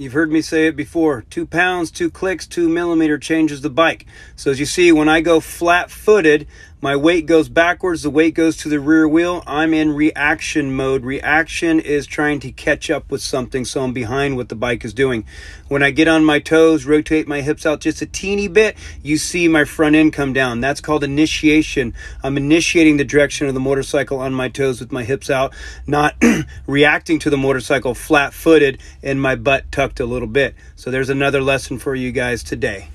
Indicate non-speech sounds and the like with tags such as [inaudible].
You've heard me say it before. Two pounds, two clicks, two millimeter changes the bike. So as you see, when I go flat footed, my weight goes backwards, the weight goes to the rear wheel. I'm in reaction mode. Reaction is trying to catch up with something, so I'm behind what the bike is doing. When I get on my toes, rotate my hips out just a teeny bit, you see my front end come down. That's called initiation. I'm initiating the direction of the motorcycle on my toes with my hips out, not [clears throat] reacting to the motorcycle flat footed and my butt tucked a little bit. So there's another lesson for you guys today.